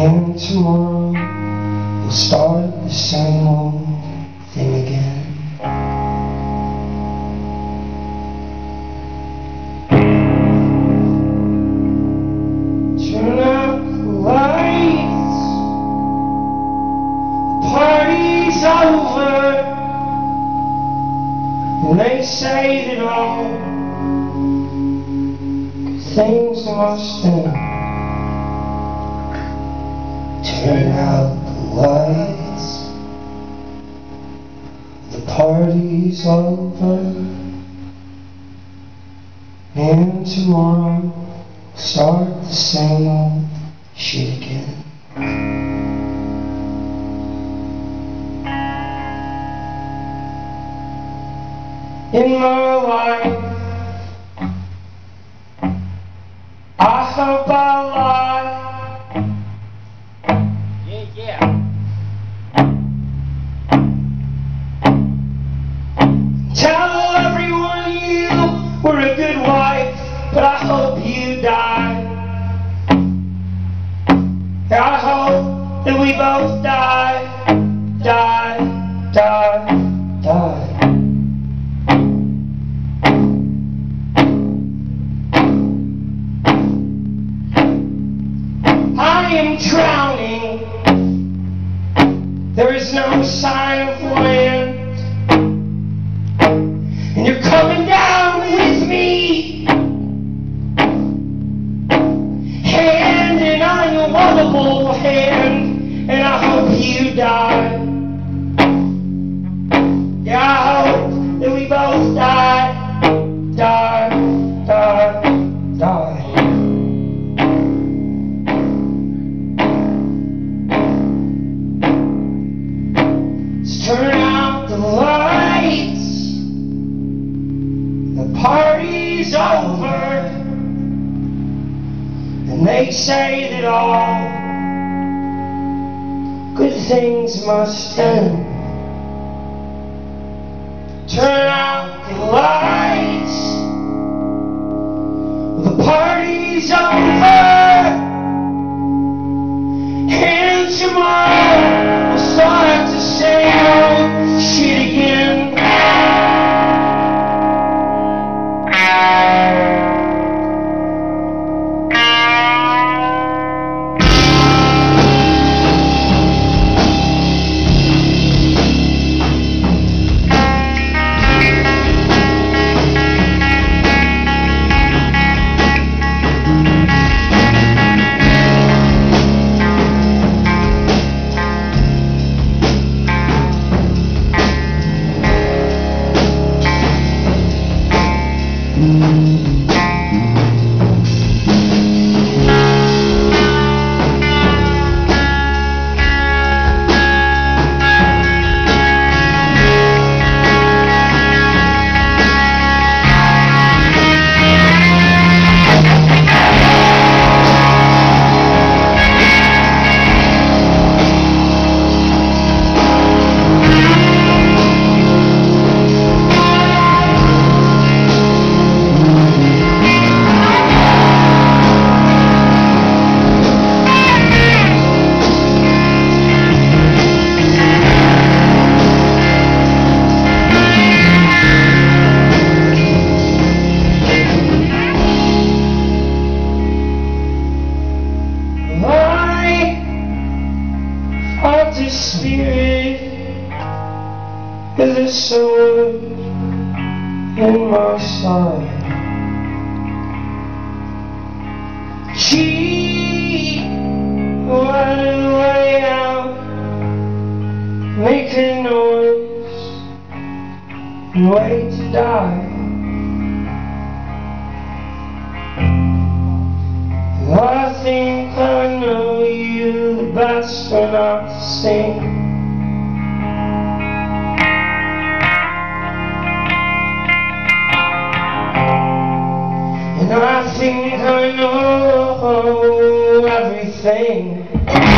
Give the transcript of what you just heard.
And tomorrow we'll start the same old thing again. Turn out the lights. The party's over. And they say that all things must end. Turn out the lights. The party's over. And tomorrow start the same old shit again. In my life, I hope I Of land. And you're coming down with me. Hand in hand. And I hope you die. Out the lights. The party's over. And they say that all good things must end. Turn out the lights. The party's over. Spirit of the sword in my side. She wanted way out, make a noise, and wait to die. I think I know you the best when I sing. And I think I know everything.